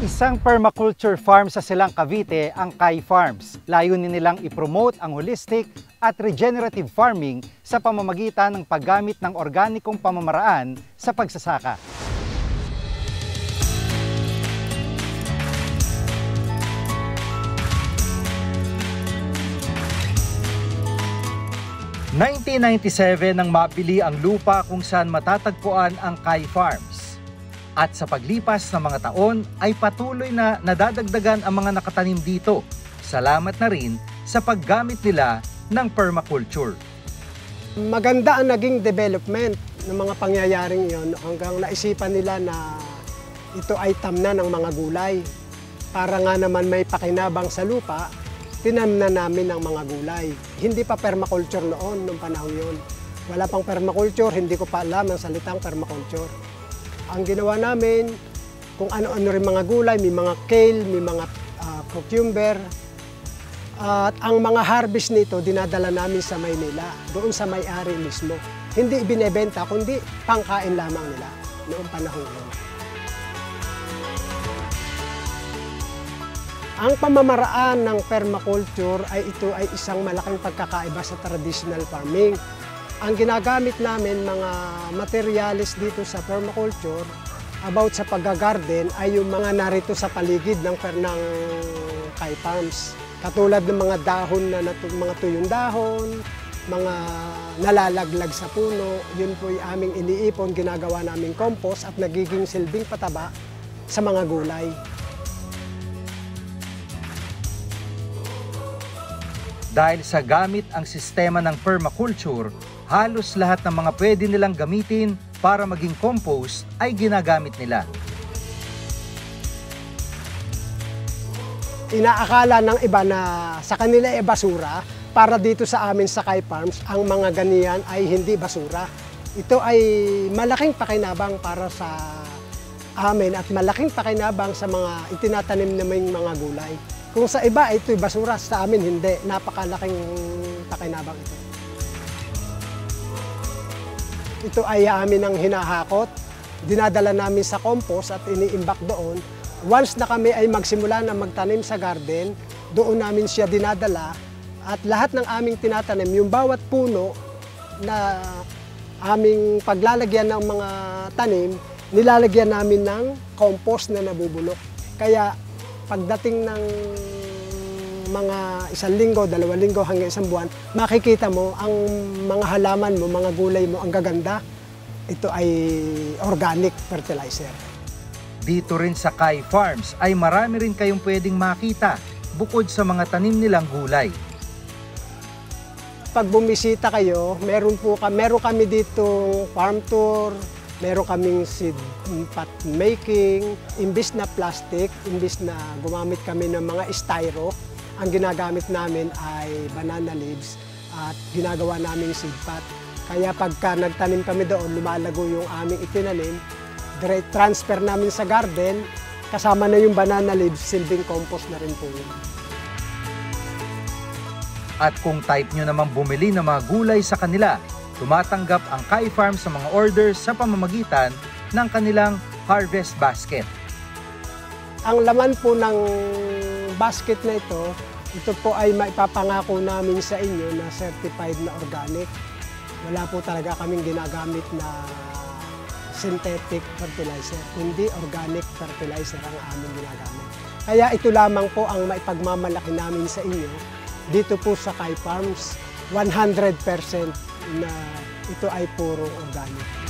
Isang permaculture farm sa Silang Cavite ang Kai Farms. Layunin nilang ipromote ang holistic at regenerative farming sa pamamagitan ng paggamit ng organikong pamamaraan sa pagsasaka. ...1997 nang mabili ang lupa kung saan matatagpuan ang Kai Farms. At sa paglipas ng mga taon ay patuloy na nadadagdagan ang mga nakatanim dito. Salamat na rin sa paggamit nila ng permaculture. Maganda ang naging development ng mga pangyayaring iyon hanggang naisipan nila na ito ay tamna ng mga gulay. Para nga naman may pakinabang sa lupa, tinamna namin ang mga gulay. Hindi pa permaculture noon, nung panahon yon. Wala pang permaculture, hindi ko pa alam ang salitang permaculture. Ang ginawa namin, kung ano-ano rin mga gulay, may mga kale, may mga ah, cucumber, at ang mga harvest nito, dinadala namin sa Maynila, doon sa may-ari mismo. Hindi binebenta, kundi pangkain lamang nila noong panahon yun. Ang pamamaraan ng permaculture ay ito ay isang malaking pagkakaiba sa traditional farming. Ang ginagamit namin mga materials dito sa permaculture about sa paggagarden ay yung mga narito sa paligid ng, ng Kai Farms. Katulad ng mga dahon na mga tuyong dahon, mga nalalaglag sa puno, yun po yung aming iniipon, ginagawa naming compost at nagiging silbing pataba sa mga gulay. Dahil sa gamit ang sistema ng permaculture, halos lahat ng mga pwede nilang gamitin para maging compost ay ginagamit nila. inaakala ng iba na sa kanila ay basura, para dito sa amin sa Kai Farms, ang mga ganiyan ay hindi basura. Ito ay malaking pakinabang para sa amin at malaking pakinabang sa mga itinatanim naming mga gulay. Kung sa iba ito'y basura, sa amin hindi. Napakalaking pakinabang ito. Ito ay amin ang hinahakot, dinadala namin sa compost at iniimbak doon. Once na kami ay magsimula na magtanim sa garden, doon namin siya dinadala. At lahat ng aming tinatanim, yung bawat puno na aming paglalagyan ng mga tanim, nilalagyan namin ng compost na nabubulok. Kaya pagdating ng mga isang linggo, dalawang linggo hanggang isang buwan, makikita mo ang mga halaman mo, mga gulay mo, ang gaganda. Ito ay organic fertilizer. Dito rin sa Kai Farms ay marami rin kayong pwedeng makita bukod sa mga tanim nilang gulay. Pag bumisita kayo, meron po kami, meron kami dito farm tour, meron kaming seed pot making, imbis na plastic, imbis na gumamit kami ng mga styro, ang ginagamit namin ay banana leaves at ginagawa naming seed pot. Kaya pagka nagtanim kami doon, lumalago yung aming itinanim, dire transfer namin sa garden, kasama na yung banana leaves, silbing compost na rin po yun. At kung type nyo namang bumili ng mga gulay sa kanila, tumatanggap ang Kai Farms sa mga orders sa pamamagitan ng kanilang harvest basket. Ang laman po ng basket na ito, ito po ay maipapangako namin sa inyo na certified na organic. Wala po talaga kaming ginagamit na synthetic fertilizer, kundi organic fertilizer ang aming ginagamit. Kaya ito lamang po ang maipagmamalaki namin sa inyo dito po sa Kai Farms, 100% na ito ay puro organic.